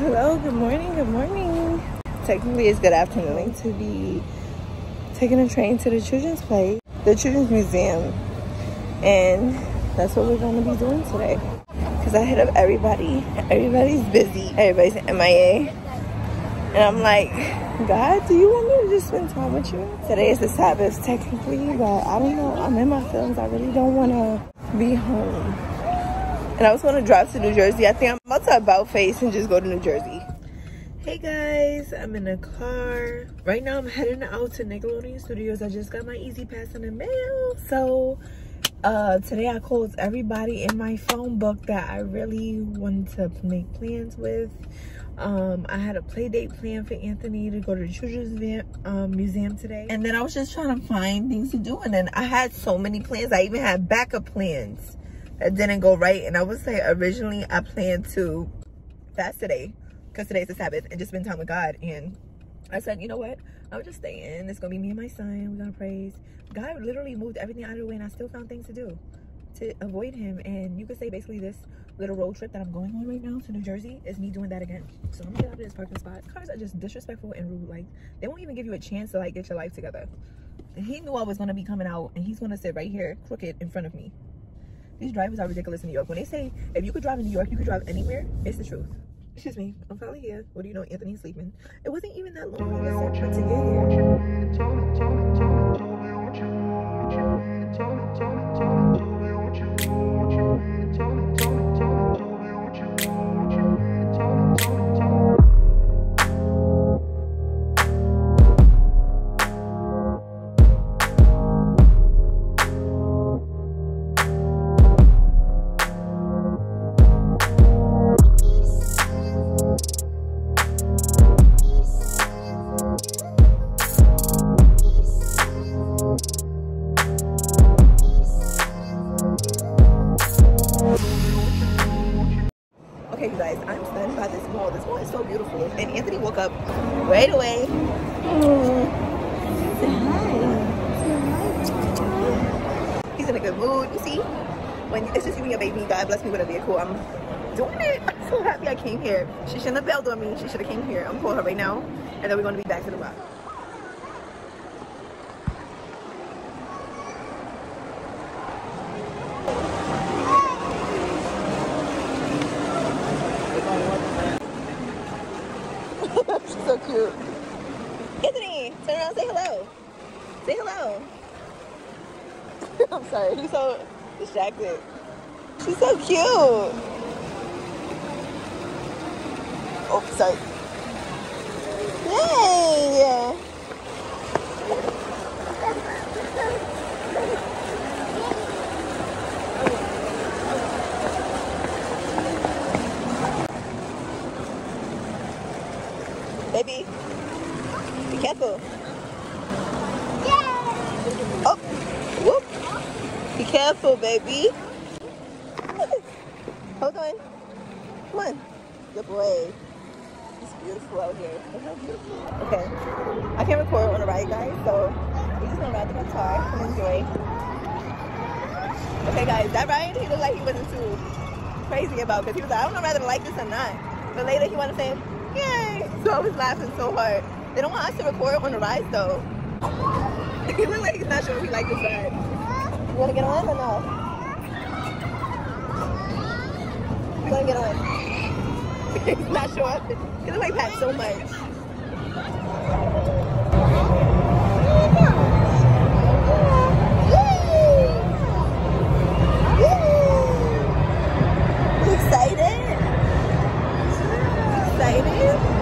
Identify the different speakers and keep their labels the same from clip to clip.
Speaker 1: Hello, good morning, good morning. Technically, it's good afternoon to be taking a train to the children's play, the children's museum. And that's what we're to be doing today. Because I hit up everybody. Everybody's busy. Everybody's MIA. And I'm like, God, do you want me to just spend time with you? Today is the Sabbath, technically, but I don't know. I'm in my feelings. I really don't want to be home. And I was to drive to New Jersey. I think I'm about to about face and just go to New Jersey. Hey guys, I'm in a car. Right now I'm heading out to Nickelodeon Studios. I just got my E-ZPass in the mail. So uh, today I called everybody in my phone book that I really wanted to make plans with. Um, I had a play date plan for Anthony to go to the Children's um, Museum today. And then I was just trying to find things to do. And then I had so many plans. I even had backup plans that didn't go right. And I would say originally I planned to fast today because today's the Sabbath and just spend time with God. And I said, you know what? I'll just stay in. It's going to be me and my son. We're going to praise. God literally moved everything out of the way and I still found things to do to avoid him. And you could say basically this little road trip that I'm going on right now to New Jersey is me doing that again. So I'm gonna get out of this parking spot. Cars are just disrespectful and rude. Like they won't even give you a chance to like get your life together. He knew I was gonna be coming out and he's gonna sit right here crooked in front of me. These drivers are ridiculous in New York. When they say if you could drive in New York, you could drive anywhere, it's the truth. Excuse me, I'm finally here. What do you know? Anthony's sleeping. It wasn't even that long to get here. She should have bailed on me, but it'd be a good mood. You see, when it's just you and your baby, God bless me with a vehicle. I'm doing it. I'm So happy I came here. Shishina me. she should have came here. I'm calling her right now. And then we're going to be back to the rock. She's so cute. Anthony, turn around say hello. Say hello. I'm sorry, he's so distracted. She's so cute. Oh, sorry. Yay! Baby, be careful. Oh, whoop. Be careful, baby. Hold on. Come on. Good boy It's beautiful out here. Okay. I can't record on the ride, guys, so we're just gonna ride the car and enjoy. Okay, guys, that ride, he looked like he wasn't too crazy about because he was like, I don't know whether to like this or not. But later he wanted to say, yay! So I was laughing so hard. They don't want us to record on the ride, though. he looked like he's not sure if he liked this ride. You want to get on or no? You want to get on? He's not sure. Because I like Pat so much. excited? Excited?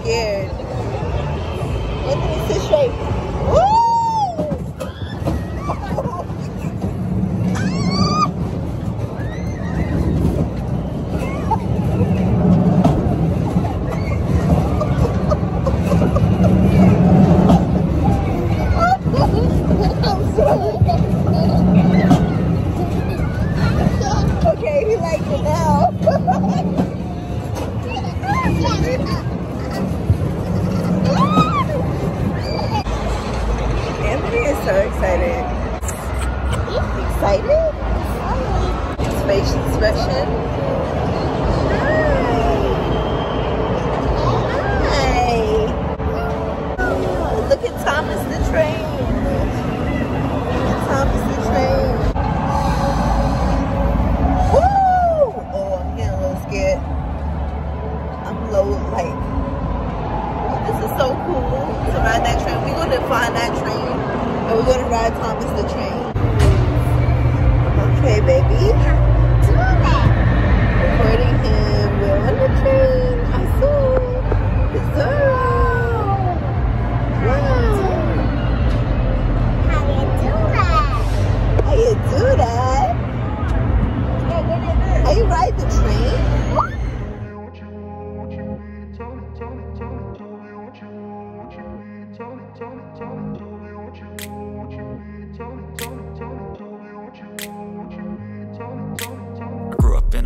Speaker 1: scared. Look at this shape. Woo! Train. Look at Thomas the train. Woo! Oh, I'm getting a little scared. I'm low, like, this is so cool to ride that train. We're going to find that train and we're going to ride Thomas the train. Okay, baby.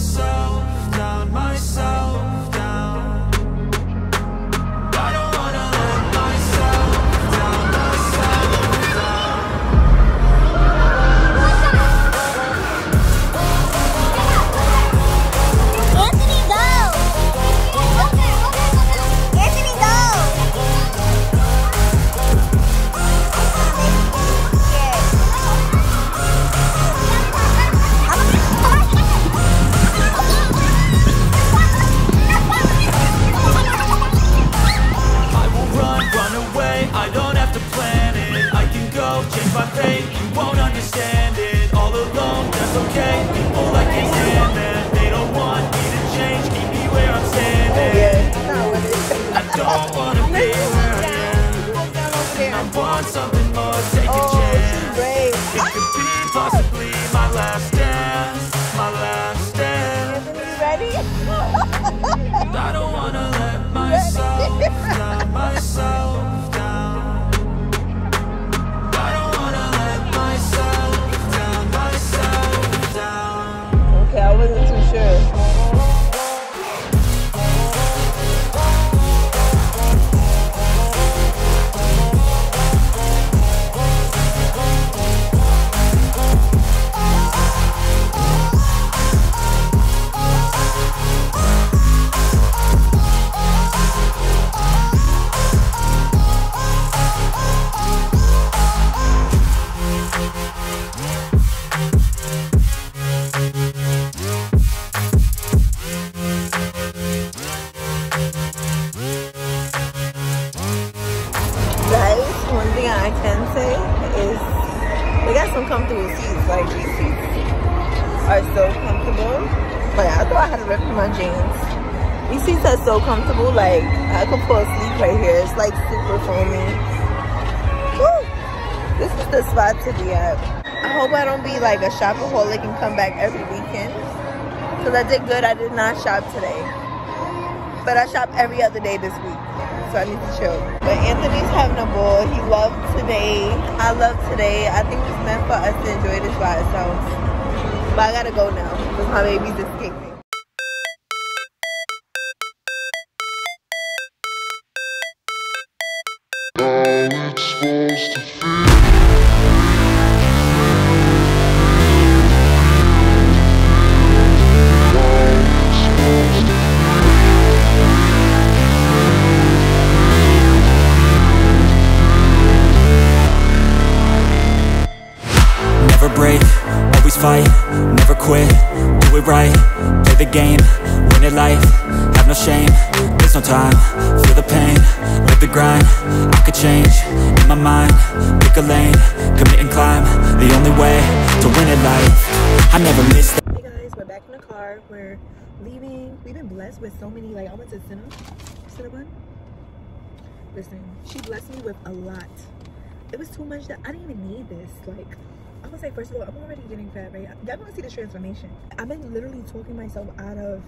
Speaker 2: myself down, myself down. I don't wanna let myself down, myself I can
Speaker 1: say is they got some comfortable seats. Like these seats are so comfortable. But I thought I had to rip my jeans. These seats are so comfortable. Like I could fall asleep right here. It's like super foamy. Woo! This is the spot to be at. I hope I don't be like a shopaholic and come back every weekend. Cause I did good. I did not shop today. But I shop every other day this week. So I need to chill. But Anthony's having a ball. He loved today. I love today. I think it's meant for us to enjoy this by ourselves. But I gotta go now because my baby's escaping.
Speaker 2: Never quit, do it right, play the game, win it life, have no shame, there's no time, feel the pain, live the grind, I could change, in my mind, pick a lane, commit and climb, the only way to win it life, I never miss that.
Speaker 1: Hey guys, we're back in the car. We're leaving. We've been blessed with so many, like I went to Cinna, Cinnabon. Listen, she blessed me with a lot. It was too much that I didn't even need this. Like, I would say, first of all, I'm already getting fat, right? Y'all gonna see the transformation. I've been literally talking myself out of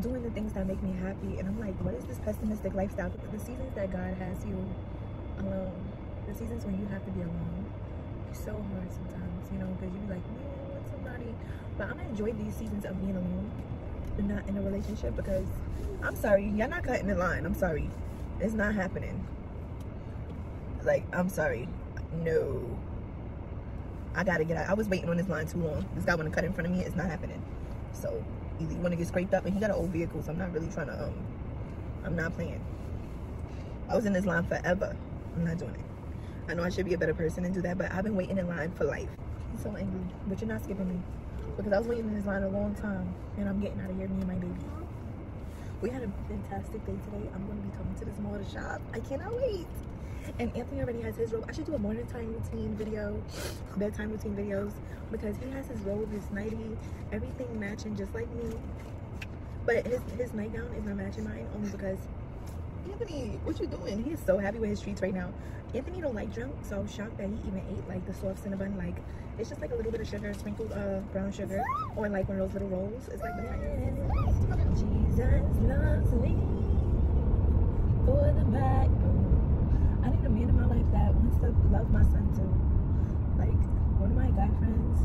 Speaker 1: doing the things that make me happy. And I'm like, what is this pessimistic lifestyle? The seasons that God has you alone, the seasons when you have to be alone, it's so hard sometimes, you know, because you be like, man, I want somebody. But I'm gonna enjoy these seasons of being alone and not in a relationship because I'm sorry, y'all not cutting the line. I'm sorry. It's not happening. Like, I'm sorry. No. I gotta get out. I was waiting on this line too long. This guy wanna cut in front of me. It's not happening. So either you wanna get scraped up and he got an old vehicle, so I'm not really trying to um I'm not playing. I was in this line forever. I'm not doing it. I know I should be a better person and do that, but I've been waiting in line for life. He's so angry, but you're not skipping me. Because I was waiting in this line a long time and I'm getting out of here, me and my baby. We had a fantastic day today. I'm gonna be coming to this to shop. I cannot wait. And Anthony already has his robe. I should do a morning time routine video, bedtime routine videos, because he has his robe, his nightie, everything matching just like me. But his, his nightgown is not matching mine only because Anthony, what you doing? He is so happy with his treats right now. Anthony don't like junk, so I'm shocked that he even ate like the soft cinnamon. Like it's just like a little bit of sugar, sprinkled uh, brown sugar on like one of those little rolls. It's like Jesus loves me for the backbone. Man in my life that wants to love my son too. Like one of my guy friends,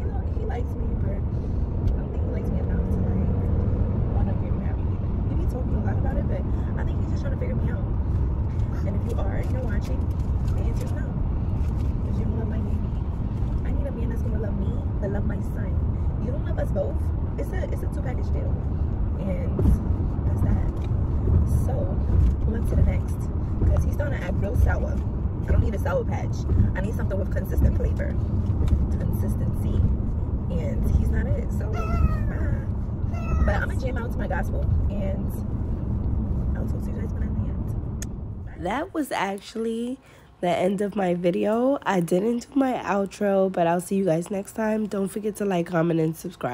Speaker 1: you know, he likes me, but I don't think he likes me enough to like want to get married. He be talking a lot about it, but I think he's just trying to figure me out. And if you are and you're watching, the answer is no. Because you don't love my baby. I need a man that's gonna love me, that love my son. You don't love us both. It's a it's a two package deal. And that's that. So on to the next. Because he's starting to act real sour. I don't need a sour patch. I need something with consistent flavor. Consistency. And he's not it. So. But I'm gonna jam out to my gospel and I'll talk to you guys when I'm
Speaker 3: that was actually the end of my video. I didn't do my outro, but I'll see you guys next time. Don't forget to like, comment, and subscribe.